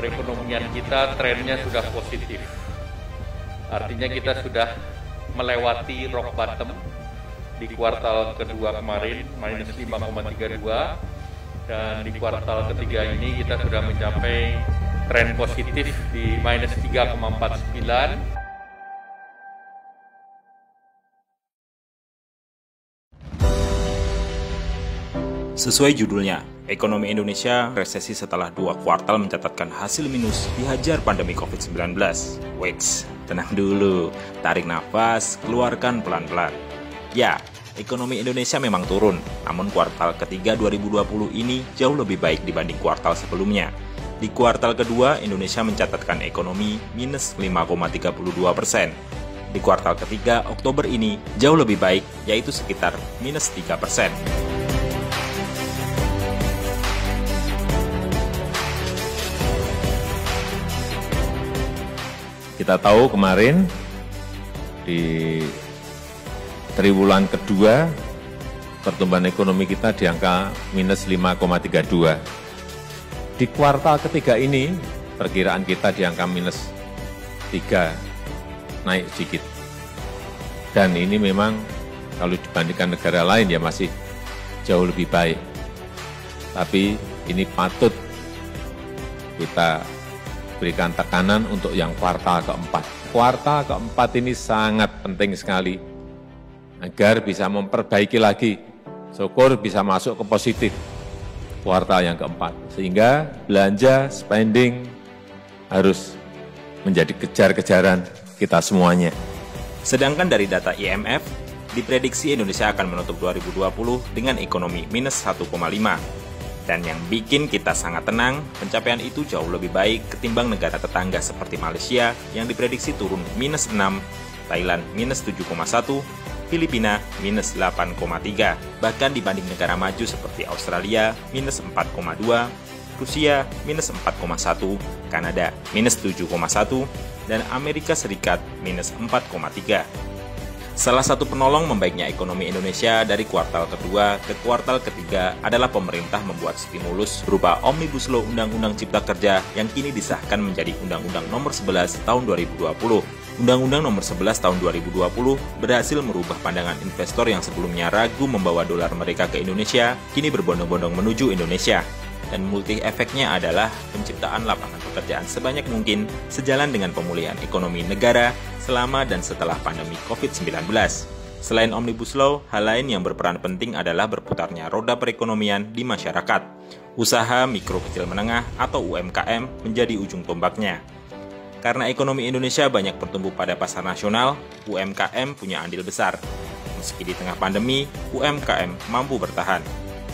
perekonomian kita trennya sudah positif. Artinya kita sudah melewati rock bottom di kuartal kedua kemarin minus 5,32 dan di kuartal ketiga ini kita sudah mencapai tren positif di minus 3,49 Sesuai judulnya, ekonomi Indonesia resesi setelah dua kuartal mencatatkan hasil minus dihajar pandemi COVID-19. Wex, tenang dulu, tarik nafas, keluarkan pelan-pelan. Ya, ekonomi Indonesia memang turun, namun kuartal ketiga 2020 ini jauh lebih baik dibanding kuartal sebelumnya. Di kuartal kedua, Indonesia mencatatkan ekonomi minus 5,32 persen. Di kuartal ketiga, Oktober ini jauh lebih baik, yaitu sekitar minus 3 persen. Kita tahu kemarin di triwulan kedua pertumbuhan ekonomi kita di angka minus 5,32. Di kuartal ketiga ini perkiraan kita di angka minus 3, naik sedikit. Dan ini memang kalau dibandingkan negara lain ya masih jauh lebih baik. Tapi ini patut kita berikan tekanan untuk yang kuartal keempat. Kuartal keempat ini sangat penting sekali agar bisa memperbaiki lagi, syukur bisa masuk ke positif kuartal yang keempat. Sehingga belanja, spending harus menjadi kejar-kejaran kita semuanya. Sedangkan dari data IMF, diprediksi Indonesia akan menutup 2020 dengan ekonomi minus 1,5 dan yang bikin kita sangat tenang, pencapaian itu jauh lebih baik ketimbang negara tetangga seperti Malaysia yang diprediksi turun minus 6, Thailand minus 7,1, Filipina minus 8,3, bahkan dibanding negara maju seperti Australia minus 4,2, Rusia minus 4,1, Kanada minus 7,1, dan Amerika Serikat minus 4,3. Salah satu penolong membaiknya ekonomi Indonesia dari kuartal kedua ke kuartal ketiga adalah pemerintah membuat stimulus berupa Omnibus Law Undang-Undang Cipta Kerja yang kini disahkan menjadi Undang-Undang Nomor 11 Tahun 2020. Undang-Undang Nomor 11 Tahun 2020 berhasil merubah pandangan investor yang sebelumnya ragu membawa dolar mereka ke Indonesia, kini berbondong-bondong menuju Indonesia dan multi efeknya adalah penciptaan lapangan pekerjaan sebanyak mungkin sejalan dengan pemulihan ekonomi negara selama dan setelah pandemi COVID-19. Selain Omnibus Law, hal lain yang berperan penting adalah berputarnya roda perekonomian di masyarakat. Usaha mikro kecil menengah atau UMKM menjadi ujung tombaknya. Karena ekonomi Indonesia banyak bertumbuh pada pasar nasional, UMKM punya andil besar. Meski di tengah pandemi, UMKM mampu bertahan.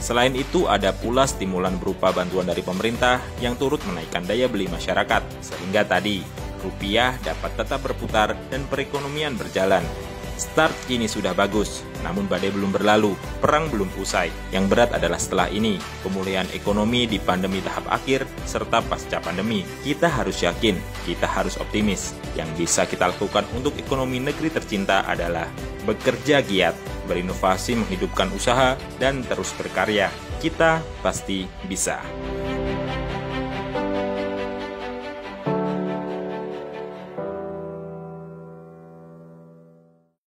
Selain itu, ada pula stimulan berupa bantuan dari pemerintah yang turut menaikkan daya beli masyarakat, sehingga tadi rupiah dapat tetap berputar dan perekonomian berjalan. Start kini sudah bagus, namun badai belum berlalu, perang belum usai. Yang berat adalah setelah ini, pemulihan ekonomi di pandemi tahap akhir, serta pasca pandemi. Kita harus yakin, kita harus optimis. Yang bisa kita lakukan untuk ekonomi negeri tercinta adalah bekerja giat, berinovasi menghidupkan usaha, dan terus berkarya. Kita pasti bisa.